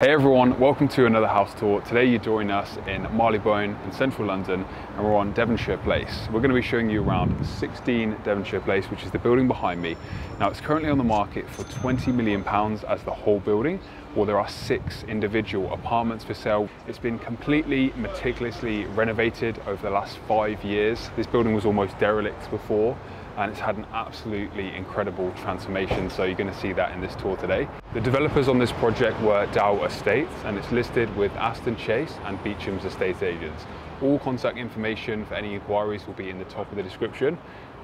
Hey everyone, welcome to another house tour. Today you join us in Marylebone in central London and we're on Devonshire Place. We're going to be showing you around 16 Devonshire Place, which is the building behind me. Now it's currently on the market for 20 million pounds as the whole building, or there are six individual apartments for sale. It's been completely meticulously renovated over the last five years. This building was almost derelict before and it's had an absolutely incredible transformation. So you're going to see that in this tour today. The developers on this project were Dow Estates and it's listed with Aston Chase and Beauchamp's estate agents. All contact information for any inquiries will be in the top of the description.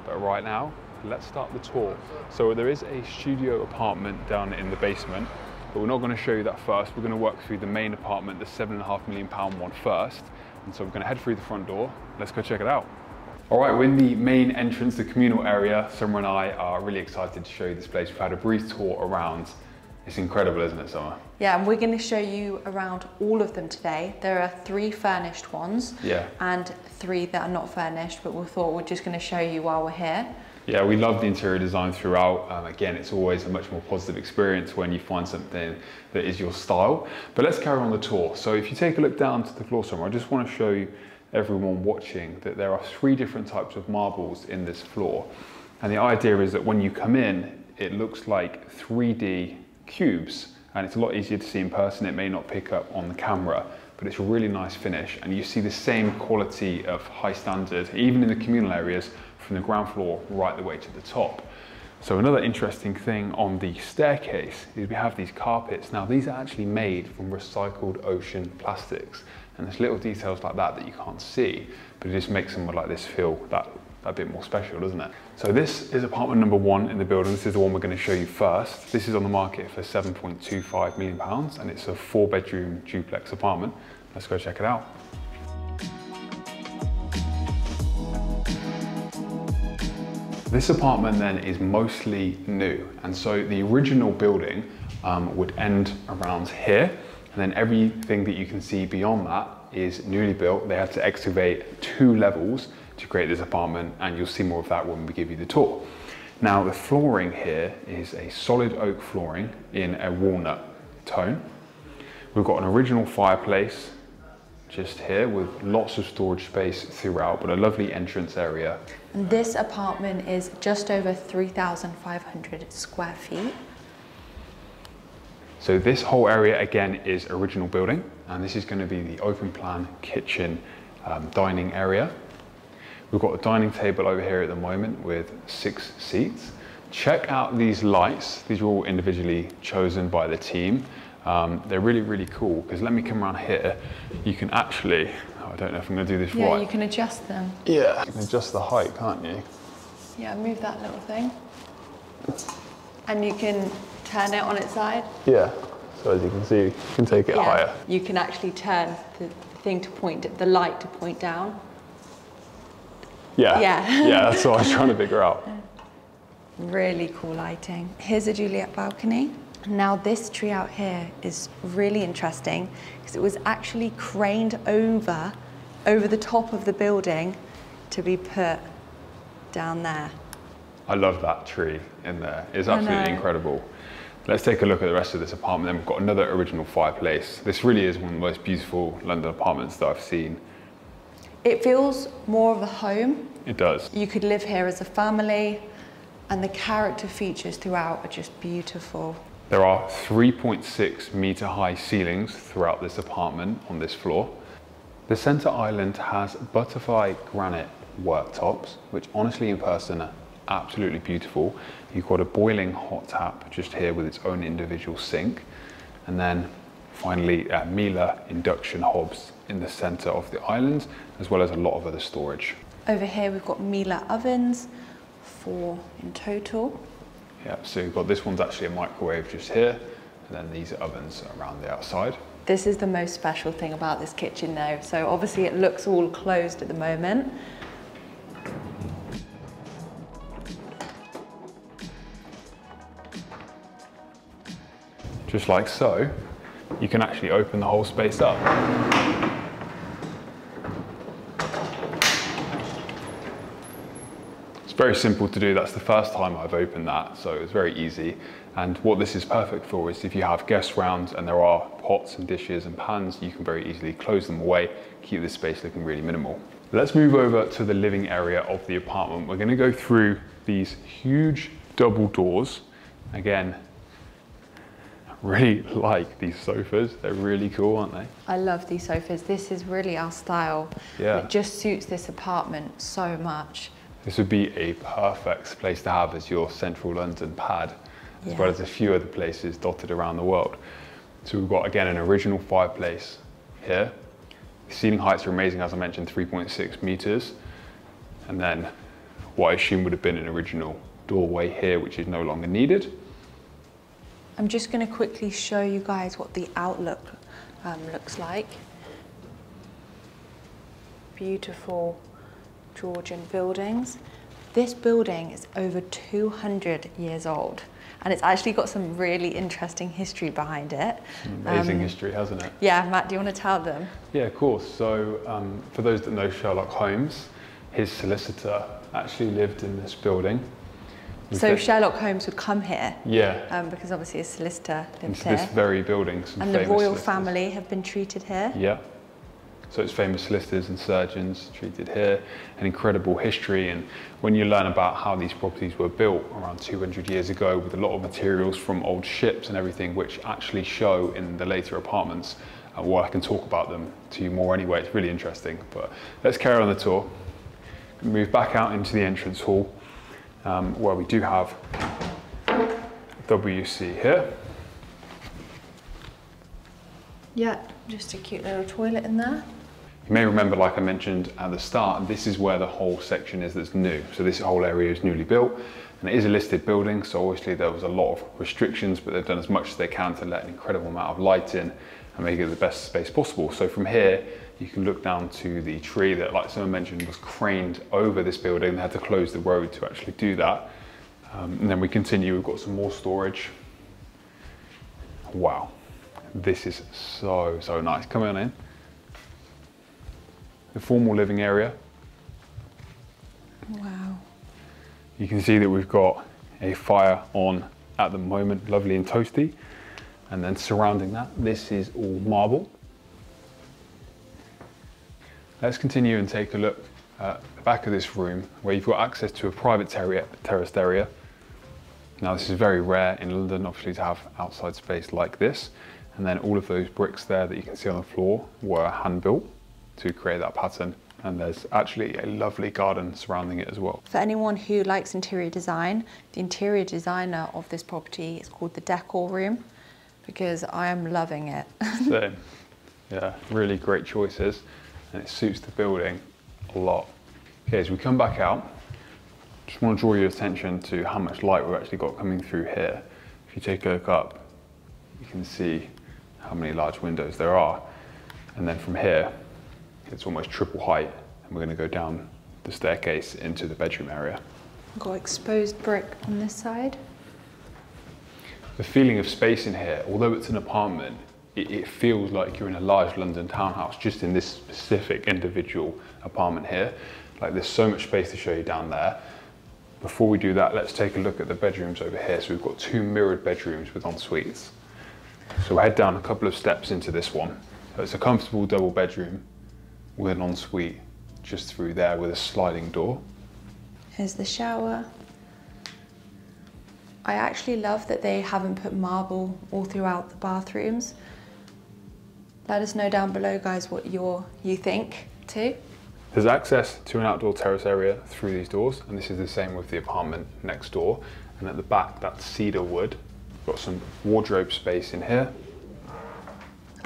But right now, let's start the tour. So there is a studio apartment down in the basement, but we're not going to show you that first. We're going to work through the main apartment, the seven and a half million pound one first. And so we're to head through the front door. Let's go check it out. All right, we're in the main entrance, the communal area. Summer and I are really excited to show you this place. We've had a brief tour around. It's incredible, isn't it, Summer? Yeah, and we're going to show you around all of them today. There are three furnished ones yeah. and three that are not furnished, but we thought we're just going to show you while we're here. Yeah, we love the interior design throughout. Um, again, it's always a much more positive experience when you find something that is your style. But let's carry on the tour. So if you take a look down to the floor somewhere, I just want to show you everyone watching that there are three different types of marbles in this floor. And the idea is that when you come in, it looks like 3D cubes and it's a lot easier to see in person. It may not pick up on the camera, but it's a really nice finish. And you see the same quality of high standard, even in the communal areas, from the ground floor right the way to the top. So another interesting thing on the staircase is we have these carpets. Now these are actually made from recycled ocean plastics. And there's little details like that that you can't see, but it just makes somewhere like this feel that, that bit more special, doesn't it? So this is apartment number one in the building. This is the one we're going to show you first. This is on the market for 7.25 million pounds and it's a four bedroom duplex apartment. Let's go check it out. This apartment then is mostly new. And so the original building um, would end around here and then everything that you can see beyond that is newly built. They had to excavate two levels to create this apartment and you'll see more of that when we give you the tour. Now the flooring here is a solid oak flooring in a walnut tone. We've got an original fireplace just here with lots of storage space throughout, but a lovely entrance area. This apartment is just over 3,500 square feet. So this whole area again is original building and this is going to be the open plan kitchen um, dining area. We've got a dining table over here at the moment with six seats. Check out these lights. These are all individually chosen by the team. Um, they're really, really cool because let me come around here. You can actually, oh, I don't know if I'm going to do this yeah, right. Yeah, you can adjust them. Yeah, you can adjust the height, can't you? Yeah, move that little thing. And you can turn it on its side? Yeah. So as you can see, you can take it yeah. higher. You can actually turn the thing to point, the light to point down. Yeah. Yeah. yeah, that's what I was trying to figure out. Really cool lighting. Here's a Juliet balcony. Now this tree out here is really interesting because it was actually craned over, over the top of the building to be put down there. I love that tree in there. It's absolutely incredible. Let's take a look at the rest of this apartment. Then we've got another original fireplace. This really is one of the most beautiful London apartments that I've seen. It feels more of a home. It does. You could live here as a family and the character features throughout are just beautiful. There are 3.6 metre high ceilings throughout this apartment on this floor. The centre island has butterfly granite worktops, which honestly in person are absolutely beautiful. You've got a boiling hot tap just here with its own individual sink. And then finally, uh, Miele induction hobs in the center of the island, as well as a lot of other storage. Over here, we've got Miele ovens, four in total. Yeah, so you've got this one's actually a microwave just here, and then these ovens around the outside. This is the most special thing about this kitchen though. So obviously it looks all closed at the moment, just like so, you can actually open the whole space up. It's very simple to do. That's the first time I've opened that, so it's very easy. And what this is perfect for is if you have guests around and there are pots and dishes and pans, you can very easily close them away, keep this space looking really minimal. Let's move over to the living area of the apartment. We're gonna go through these huge double doors. Again, really like these sofas. They're really cool, aren't they? I love these sofas. This is really our style. Yeah. It just suits this apartment so much. This would be a perfect place to have as your central London pad, as Yeah. well as a few other places dotted around the world. So we've got, again, an original fireplace here. The ceiling heights are amazing, as I mentioned, 3.6 meters. And then what I assume would have been an original doorway here, which is no longer needed. I'm just going to quickly show you guys what the outlook um, looks like. Beautiful Georgian buildings. This building is over 200 years old and it's actually got some really interesting history behind it. Amazing Um, history, hasn't it? Yeah, Matt, do you want to tell them? Yeah, of course. So, um, for those that know Sherlock Holmes, his solicitor actually lived in this building. So Sherlock Holmes would come here yeah, um, because obviously his solicitor lived into here. this very building. Some And the royal solicitors. family have been treated here. Yeah. So it's famous solicitors and surgeons treated here, an incredible history. And when you learn about how these properties were built around 200 years ago with a lot of materials from old ships and everything, which actually show in the later apartments, uh, well, I can talk about them to you more anyway. It's really interesting. But let's carry on the tour. Move back out into the entrance hall um, where we do have WC here. Yeah, just a cute little toilet in there. You may remember, like I mentioned at the start, this is where the whole section is that's new. So this whole area is newly built and it is a listed building. So obviously there was a lot of restrictions, but they've done as much as they can to let an incredible amount of light in and make it the best space possible. So from here, you can look down to the tree that, like someone mentioned, was craned over this building. They had to close the road to actually do that. Um, and then we continue, we've got some more storage. Wow, this is so, so nice. Come on in the formal living area. Wow. You can see that we've got a fire on at the moment, lovely and toasty. And then surrounding that, this is all marble. Let's continue and take a look at the back of this room where you've got access to a private terri- terraced area. Now this is very rare in London obviously to have outside space like this. And then all of those bricks there that you can see on the floor were hand built to create that pattern. And there's actually a lovely garden surrounding it as well. For anyone who likes interior design, the interior designer of this property is called the Decor Room because I am loving it. So, yeah, really great choices, and it suits the building a lot. Okay, as we come back out, just want to draw your attention to how much light we've actually got coming through here. If you take a look up, you can see how many large windows there are. And then from here, it's almost triple height, and we're going to go down the staircase into the bedroom area. Got exposed brick on this side. the feeling of space in here, although it's an apartment, it, it feels like you're in a large London townhouse just in this specific individual apartment here. Like there's so much space to show you down there. Before we do that, let's take a look at the bedrooms over here. So we've got two mirrored bedrooms with en suites. So we'll head down a couple of steps into this one. So it's a comfortable double bedroom with an ensuite just through there with a sliding door. Here's the shower. I actually love that they haven't put marble all throughout the bathrooms. Let us know down below, guys, what you're, you think too. There's access to an outdoor terrace area through these doors, and this is the same with the apartment next door. And at the back, that's cedar wood. Got some wardrobe space in here.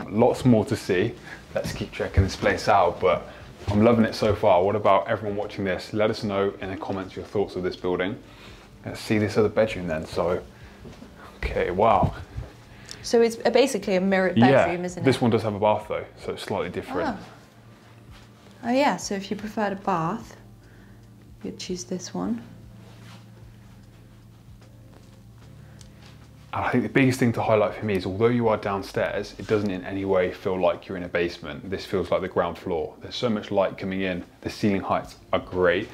Lots more to see. Let's keep checking this place out, but I'm loving it so far. What about everyone watching this? Let us know in the comments your thoughts of this building. Let's see this other bedroom then. So, okay, wow. So it's basically a mirrored bedroom, yeah, isn't it? this one does have a bath though, so it's slightly different. Ah. Oh yeah, so if you preferred a bath, you'd choose this one. I think the biggest thing to highlight for me is although you are downstairs, it doesn't in any way feel like you're in a basement. This feels like the ground floor. There's so much light coming in. The ceiling heights are great.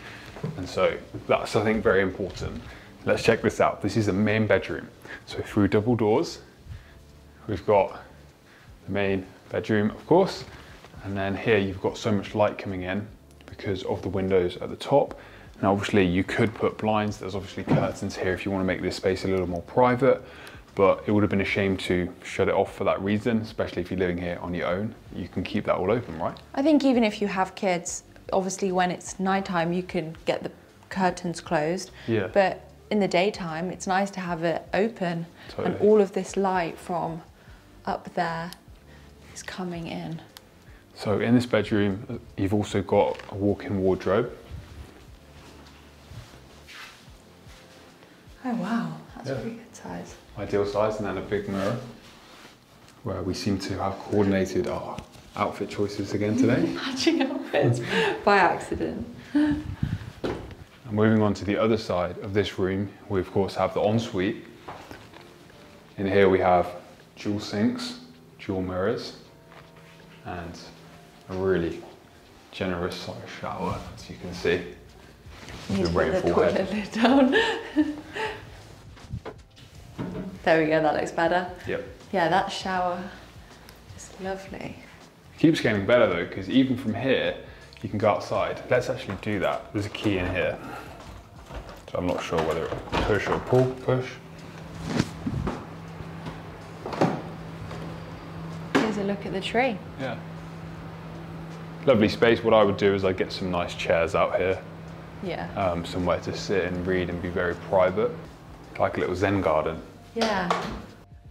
And so that's, I think, very important. Let's check this out. This is the main bedroom. So through double doors, we've got the main bedroom, of course. And then here you've got so much light coming in because of the windows at the top. Now, obviously you could put blinds. There's obviously curtains here if you want to make this space a little more private, but it would have been a shame to shut it off for that reason, especially if you're living here on your own. You can keep that all open, right? I think even if you have kids, obviously when it's nighttime, you can get the curtains closed. Yeah. But in the daytime, it's nice to have it open and all of this light from up there is coming in. So in this bedroom, you've also got a walk-in wardrobe. Oh wow, that's Yeah. a pretty good size. ideal size and then a big mirror where we seem to have coordinated our outfit choices again today. Matching outfits by accident. and moving on to the other side of this room, we of course have the ensuite. In here we have dual sinks, dual mirrors, and a really generous size shower, as you can see. Need The to put the rainfall head. toilet lid down. there we go, that looks better. Yep. Yeah, that shower is lovely. Keeps getting better though, because even from here, you can go outside. Let's actually do that. There's a key in here. So I'm not sure whether it push or pull, push. Here's a look at the tree. Yeah. Lovely space. What I would do is I'd get some nice chairs out here, Yeah. um, somewhere to sit and read and be very private. Like a little Zen garden. Yeah.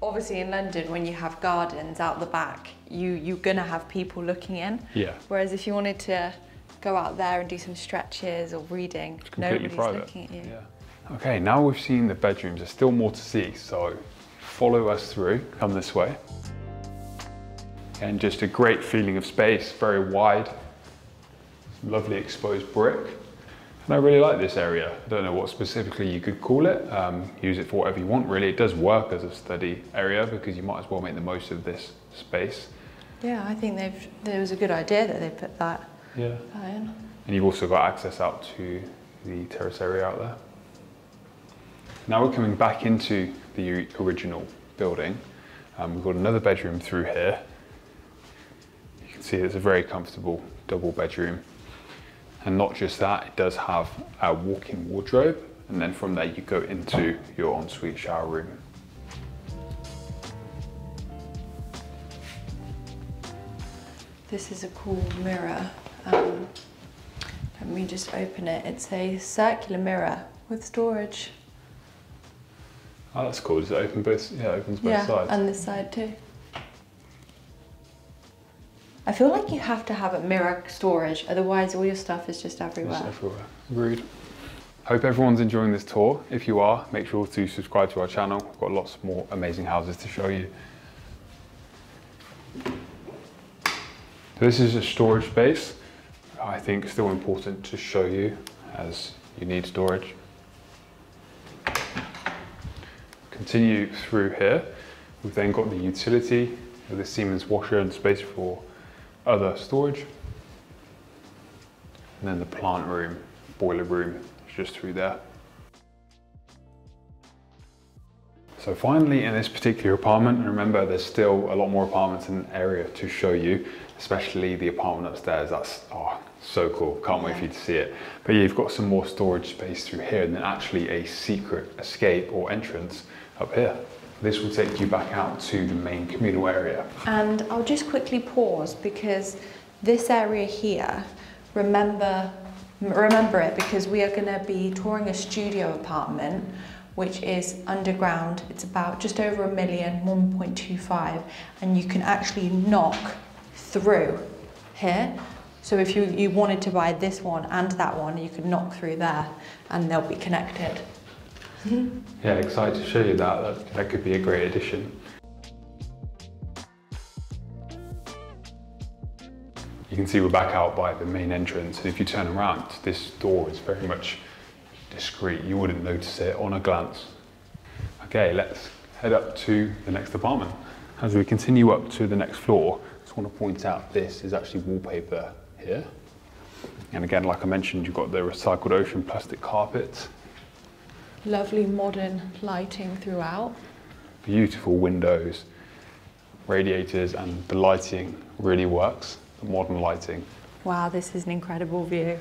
Obviously in London when you have gardens out the back, you you're gonna have people looking in. Yeah. Whereas if you wanted to go out there and do some stretches or reading, It's completely nobody's private. looking at you. Yeah. Okay, now we've seen the bedrooms, there's still more to see, so follow us through, come this way. And just a great feeling of space, very wide, lovely exposed brick. And I really like this area. I don't know what specifically you could call it. Um, use it for whatever you want, really. It does work as a study area because you might as well make the most of this space. Yeah, I think they've there was a good idea that they put that, Yeah. in. And you've also got access out to the terrace area out there. Now we're coming back into the original building. Um, we've got another bedroom through here. Can see it's a very comfortable double bedroom. And not just that, it does have a walk-in wardrobe. And then from there you go into your ensuite shower room. This is a cool mirror. Um, let me just open it. It's a circular mirror with storage. Oh, that's cool. Does it open both? Yeah, it opens both yeah, sides. and this side too. I feel like you have to have a mirror storage, otherwise all your stuff is just everywhere. It's everywhere. Agreed. Hope everyone's enjoying this tour. If you are, make sure to subscribe to our channel. We've got lots more amazing houses to show you. This is a storage space. I think still important to show you as you need storage. Continue through here. We've then got the utility with the Siemens washer and space for other storage. And then the plant room, boiler room, is just through there. So finally in this particular apartment, and remember there's still a lot more apartments in the area to show you, especially the apartment upstairs, that's oh, so cool, can't wait for you to see it. But yeah, you've got some more storage space through here and then actually a secret escape or entrance up here. This will take you back out to the main communal area. And I'll just quickly pause because this area here, remember, remember it because we are going to be touring a studio apartment which is underground. It's about just over a million, 1.25, and you can actually knock through here. So if you, you wanted to buy this one and that one, you could knock through there and they'll be connected. Yeah, excited to show you that. That, that could be a great addition. You can see we're back out by the main entrance and if you turn around, this door is very much discreet. You wouldn't notice it on a glance. Okay, let's head up to the next apartment. As we continue up to the next floor, I just want to point out this is actually wallpaper here. And again, like I mentioned, you've got the recycled ocean plastic carpet, Lovely modern lighting throughout. beautiful windows, radiators, and the lighting really works, the modern lighting. Wow, this is an incredible view.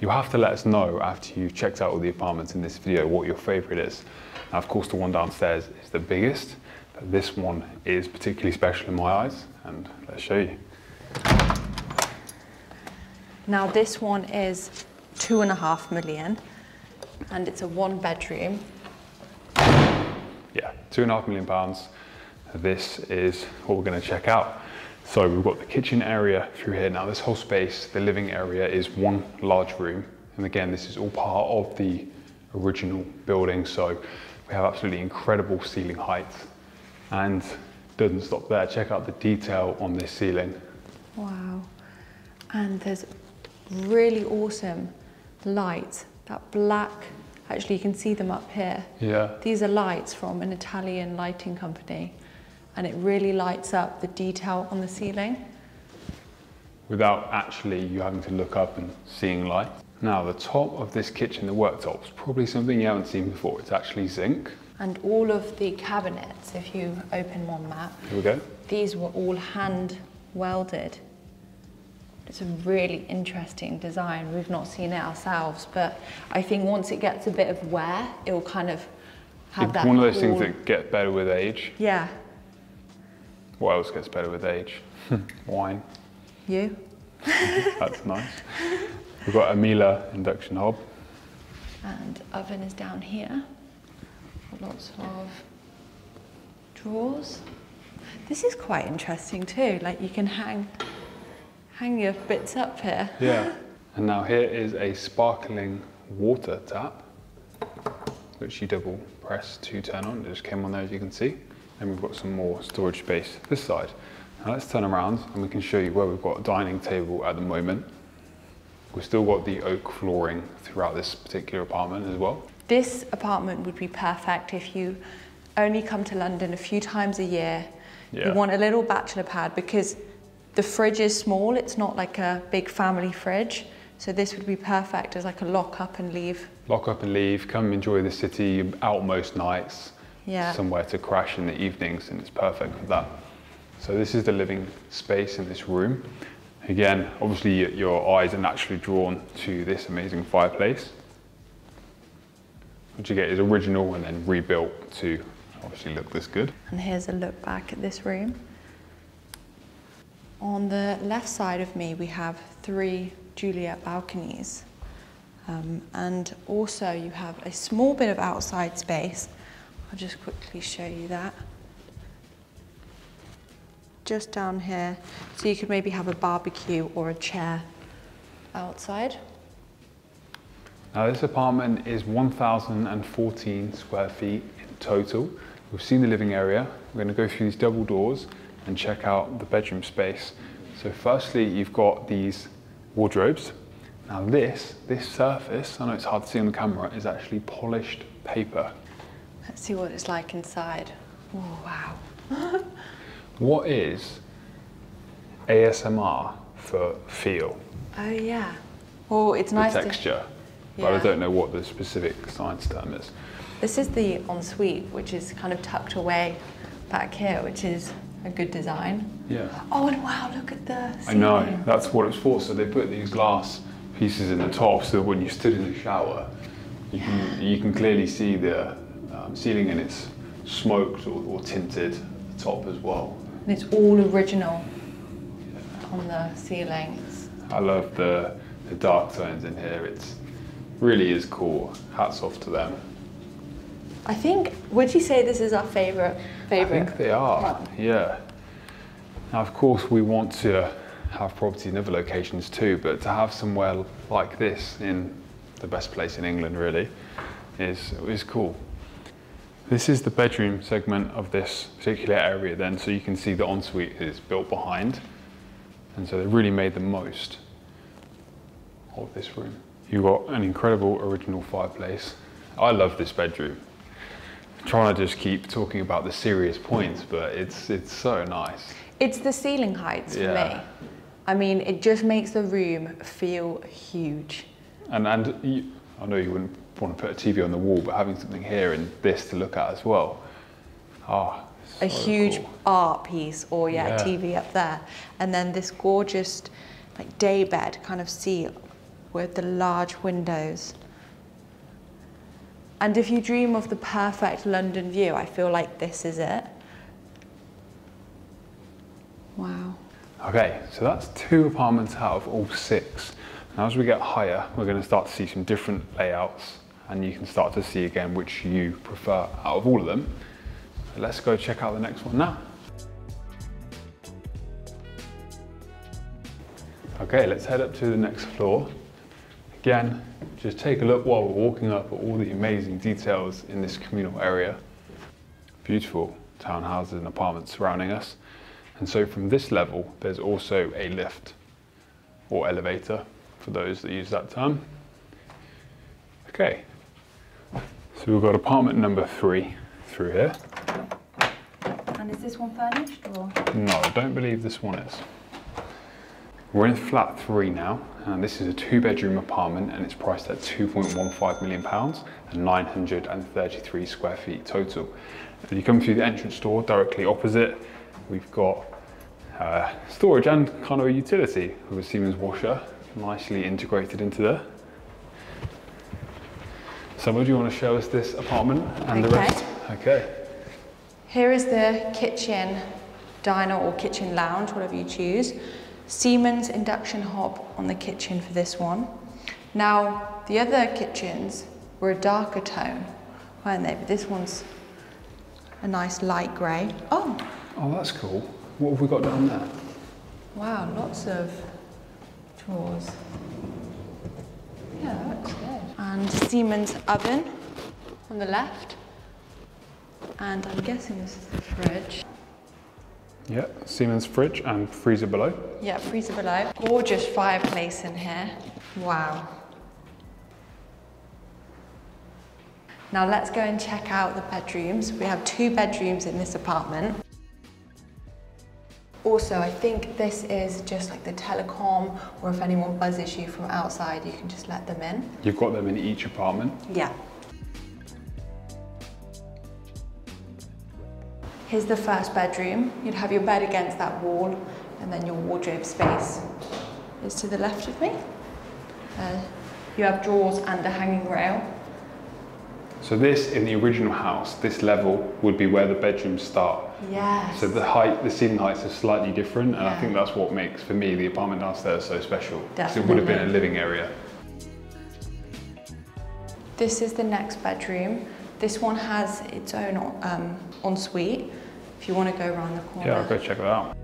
You have to let us know after you've checked out all the apartments in this video what your favourite is. Now, of course, the one downstairs is the biggest, but this one is particularly special in my eyes, and let's show you. Now this one is two and a half million and it's a one bedroom. Yeah, two and a half million pounds. This is what we're going to check out. So we've got the kitchen area through here. Now this whole space, the living area is one large room. And again, this is all part of the original building. So we have absolutely incredible ceiling height and doesn't stop there. Check out the detail on this ceiling. Wow. And there's really awesome lights. That black, actually you can see them up here. Yeah. These are lights from an Italian lighting company and it really lights up the detail on the ceiling. Without actually you having to look up and seeing light. Now the top of this kitchen, the worktop's probably something you haven't seen before. It's actually zinc. And all of the cabinets, if you open one map, Here we go. these were all hand welded. It's a really interesting design. We've not seen it ourselves, but I think once it gets a bit of wear, it will kind of have It's that. one of those things that get better with age. Yeah. What else gets better with age? Wine. You? That's nice. We've got a Miele induction hob. And oven is down here. Lots of drawers. This is quite interesting too. Like you can hang hang your bits up here. Yeah. And now here is a sparkling water tap, which you double press to turn on. It just came on there as you can see. And we've got some more storage space this side. Now let's turn around and we can show you where we've got a dining table at the moment. We've still got the oak flooring throughout this particular apartment as well. This apartment would be perfect if you only come to London a few times a year. Yeah. You want a little bachelor pad because the fridge is small, it's not like a big family fridge. So this would be perfect as like a lock up and leave. Lock up and leave, come enjoy the city out most nights. Yeah. Somewhere to crash in the evenings and it's perfect for that. So this is the living space in this room. Again, obviously your eyes are naturally drawn to this amazing fireplace. Which you get is original and then rebuilt to obviously look this good. And here's a look back at this room. On the left side of me, we have three Juliet balconies. Um, and also you have a small bit of outside space. I'll just quickly show you that. Just down here. So you could maybe have a barbecue or a chair outside. Now this apartment is 1,014 square feet in total. We've seen the living area. We're going to go through these double doors and check out the bedroom space. So firstly, you've got these wardrobes. Now this, this surface, I know it's hard to see on the camera, is actually polished paper. Let's see what it's like inside. Oh, wow. What is ASMR for feel? Oh, yeah. Oh, it's The nice to texture. But I don't know what the specific science term is. This is the ensuite, which is kind of tucked away back here, which is a good design. Yeah. Oh, and wow, look at the I know, that's what it's for. So they put these glass pieces in the top so that when you stood in the shower, you can, you can clearly see the um, ceiling and it's smoked or, or tinted the top as well. And it's all original on the ceiling. It's- I love the, the dark tones in here. It really is cool. Hats off to them. I think, would you say this is our favorite? favorite? I think they are, yeah. Now, of course, we want to have properties in other locations too, but to have somewhere like this in the best place in England, really, is, is cool. This is the bedroom segment of this particular area then, so you can see the ensuite is built behind. And so they really made the most of this room. You've got an incredible original fireplace. I love this bedroom trying to just keep talking about the serious points, but it's it's so nice. It's the ceiling heights for Yeah. me. I mean, it just makes the room feel huge. And, and you, I know you wouldn't want to put a TV on the wall, but having something here and this to look at as well. Ah, a so huge cool. art piece or yeah, Yeah. TV up there. And then this gorgeous like day bed kind of seal with the large windows. And if you dream of the perfect London view, I feel like this is it. Wow. Okay, so that's two apartments out of all six. Now as we get higher, we're going to start to see some different layouts and you can start to see again which you prefer out of all of them. So let's go check out the next one now. Okay, let's head up to the next floor. Again, just take a look while we're walking up at all the amazing details in this communal area. Beautiful townhouses and apartments surrounding us. And so from this level, there's also a lift or elevator for those that use that term. Okay, so we've got apartment number three through here. And is this one furnished or? No, I don't believe this one is. We're in flat three now, and this is a two bedroom apartment and it's priced at 2.15 million pounds and 933 square feet total. And you come through the entrance door directly opposite, we've got uh, storage and kind of a utility with a Siemens washer nicely integrated into there. Summer, do you want to show us this apartment and the rest? Okay. Here is the kitchen diner or kitchen lounge, whatever you choose. Siemens induction hob on the kitchen for this one. Now, the other kitchens were a darker tone, weren't they? But this one's a nice light grey. Oh, Oh, that's cool. What have we got down there? wow, lots of drawers. Yeah, that looks good. And Siemens oven on the left. And I'm guessing this is the fridge. Yeah, Siemens fridge and freezer below. Yeah, freezer below. Gorgeous fireplace in here. Wow. Now let's go and check out the bedrooms. We have two bedrooms in this apartment. Also, I think this is just like the telecom, or if anyone buzzes you from outside, you can just let them in. You've got them in each apartment. Yeah. Here's the first bedroom. You'd have your bed against that wall, and then your wardrobe space is to the left of me. Uh, you have drawers and a hanging rail. So this, in the original house, this level would be where the bedrooms start. Yes. So the height, the ceiling heights are slightly different, and I think that's what makes, for me, the apartment downstairs so special. 'Cause it would have been a living area. This is the next bedroom. This one has its own um, ensuite. If you want to go around the corner. Yeah, I'll go check it out.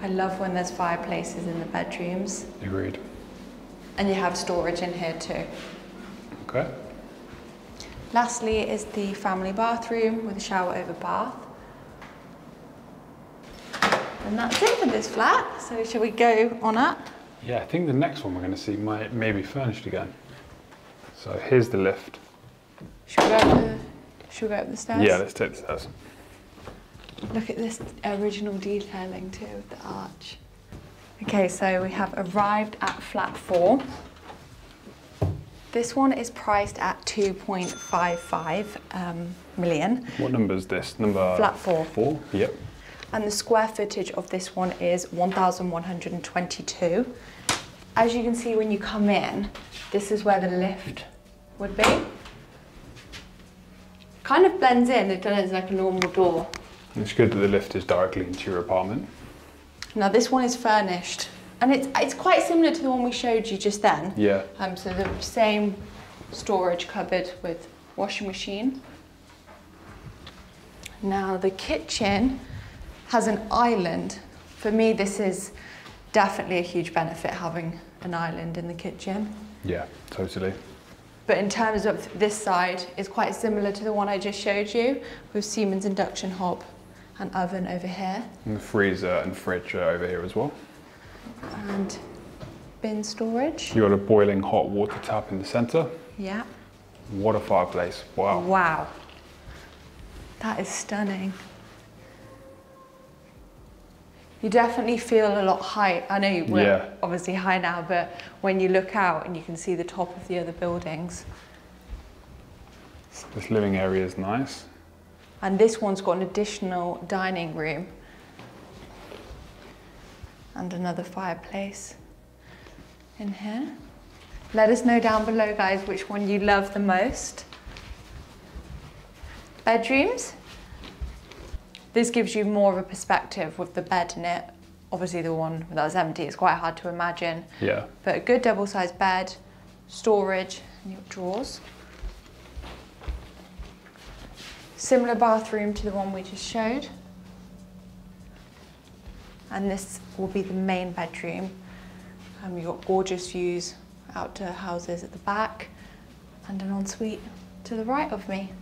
I love when there's fireplaces in the bedrooms, Agreed. and you have storage in here too. Okay. Lastly is the family bathroom with a shower over bath. And that's it for this flat. So shall we go on up? Yeah, I think the next one we're going to see might may be furnished again. So here's the lift. Should we go up the, should we go up the stairs? Yeah, let's take the stairs. Look at this original detailing too with the arch. Okay, so we have arrived at flat four. This one is priced at 2.55 um, million. What number is this? Number Flat four. Four. Yep. And the square footage of this one is 1,122. As you can see when you come in, this is where the lift would be. Kind of blends in, it does like a normal door. It's good that the lift is directly into your apartment. Now this one is furnished and it's, it's quite similar to the one we showed you just then. Yeah. Um, so the same storage cupboard with washing machine. Now the kitchen has an island. For me, this is definitely a huge benefit having an island in the kitchen. Yeah, totally. But in terms of this side, it's quite similar to the one I just showed you with Siemens induction hob and oven over here And the freezer and fridge are over here as well. and bin storage. You've got a boiling hot water tap in the centre. Yeah. What a fireplace! Wow. Wow. That is stunning. You definitely feel a lot high. I know you we're Yeah. obviously high now, but when you look out and you can see the top of the other buildings. This living area is nice. And this one's got an additional dining room and another fireplace in here. Let us know down below, guys, which one you love the most. Bedrooms. This gives you more of a perspective with the bed in it. Obviously, the one that was empty, it's quite hard to imagine. Yeah. But a good double sized bed, storage, and your drawers. Similar bathroom to the one we just showed. And this will be the main bedroom. Um, you've got gorgeous views out to houses at the back and an ensuite to the right of me.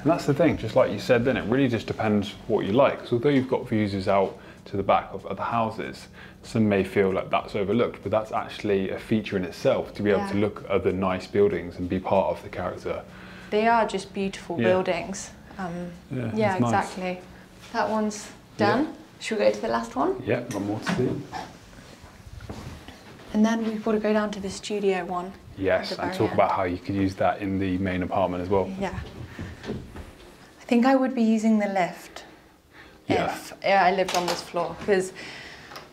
And that's the thing, just like you said then, it really just depends what you like. Because although you've got views out to the back of other houses, some may feel like that's overlooked, but that's actually a feature in itself to be able to look at the nice buildings and be part of the character. They are just beautiful Yeah. buildings. Um, Yeah, yeah, it's nice. exactly. That one's done. Should we go to the last one? Yeah, one more to do. And then we've got to go down to the studio one. Yes, and talk end. about how you could use that in the main apartment as well. Yeah. I think I would be using the lift Yeah. if I lived on this floor because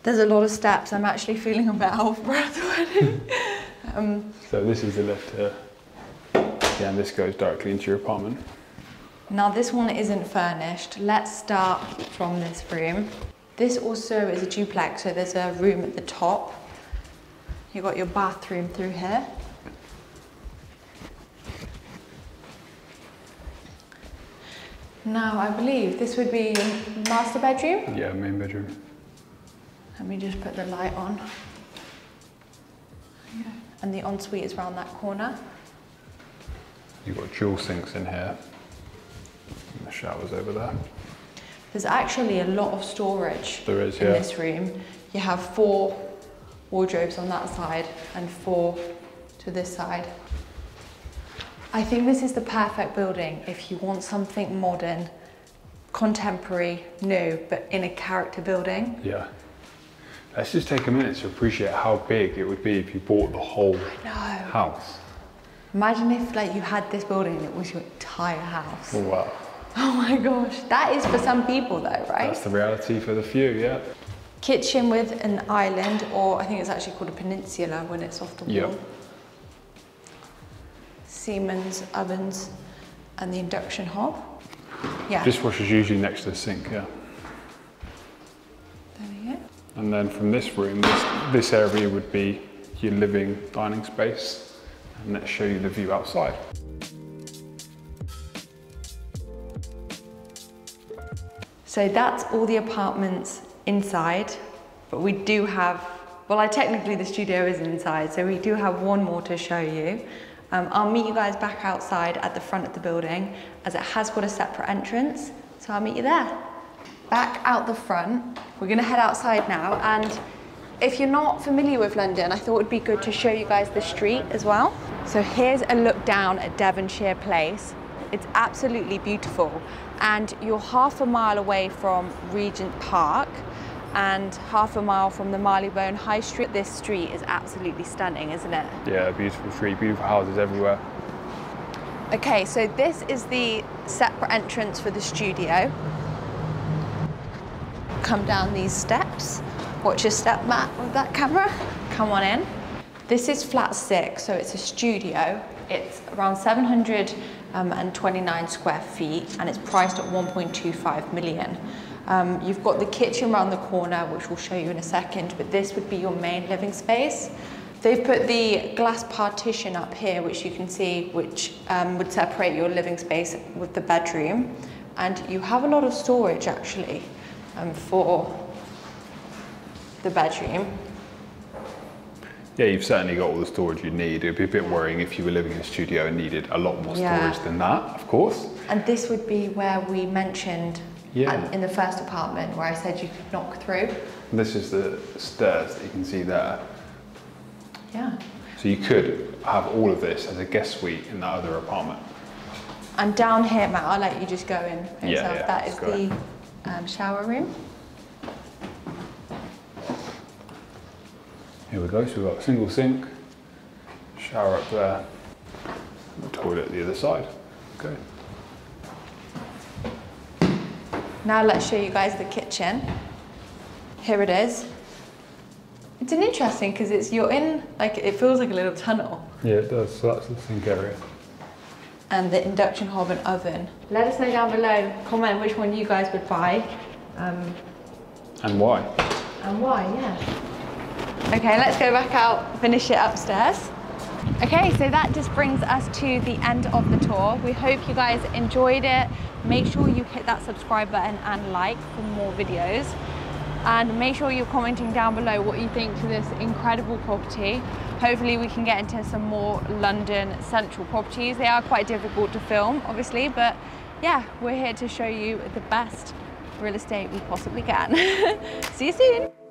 there's a lot of steps. I'm actually feeling a bit out of breath already. um, So this is the lift here. Yeah, and this goes directly into your apartment. now this one isn't furnished. Let's start from this room. This also is a duplex, so there's a room at the top. You've got your bathroom through here. Now, I believe this would be your master bedroom. Yeah, main bedroom. Let me just put the light on. Yeah. And the ensuite is around that corner. You've got dual sinks in here. And the shower's over there. There's actually a lot of storage There is, in yeah. this room. You have four wardrobes on that side and four to this side. I think this is the perfect building if you want something modern, contemporary, new, but in a character building. Yeah. Let's just take a minute to appreciate how big it would be if you bought the whole house. Imagine if like you had this building—it was your entire house. Oh, wow. Oh my gosh, that is for some people though, right? That's the reality for the few, yeah. Kitchen with an island, or I think it's actually called a peninsula when it's off the wall. Yep. Siemens ovens and the induction hob. Yeah. Dishwasher's usually next to the sink, yeah. there we go. And then from this room, this, this area would be your living dining space. And let's show you the view outside. So that's all the apartments inside, but we do have, well, I technically the studio is inside, so we do have one more to show you. Um, I'll meet you guys back outside at the front of the building as it has got a separate entrance, so I'll meet you there. Back out the front, we're gonna head outside now, and if you're not familiar with London, I thought it would be good to show you guys the street as well. So here's a look down at Devonshire Place. It's absolutely beautiful. And you're half a mile away from Regent Park and half a mile from the Marylebone High Street. This street is absolutely stunning, isn't it? Yeah, beautiful street, beautiful houses everywhere. Okay, so this is the separate entrance for the studio. Come down these steps. Watch your step, Matt, with that camera. Come on in. This is flat six, so it's a studio. It's around 729 um, square feet and it's priced at 1.25 million. Um, you've got the kitchen around the corner, which we'll show you in a second, but this would be your main living space. They've put the glass partition up here, which you can see, which um, would separate your living space with the bedroom. And you have a lot of storage actually um, for the bedroom. Yeah, you've certainly got all the storage you need. It'd be a bit worrying if you were living in a studio and needed a lot more Yeah. storage than that, of course. And this would be where we mentioned Yeah. at- in the first apartment where I said you could knock through. This is the stairs that you can see there. Yeah. So you could have all of this as a guest suite in that other apartment. And down here, Matt, I'll let you just go in Yeah, yourself. yeah, that is let's go in. the um, shower room. Here we go, so we've got a single sink, shower up there, toilet at the other side. Okay. Now let's show you guys the kitchen. Here it is. It's an interesting because it's you're in like it feels like a little tunnel. Yeah, it does. So that's the sink area. And the induction hob and oven. Let us know down below. Comment which one you guys would buy, um, And why? and why. Yeah. Okay, let's go back out. Finish it upstairs. Okay, so that just brings us to the end of the tour. We hope you guys enjoyed it. Make sure you hit that subscribe button and like for more videos. And make sure you're commenting down below what you think to this incredible property. Hopefully we can get into some more London central properties. They are quite difficult to film, obviously, but yeah, we're here to show you the best real estate we possibly can. See you soon.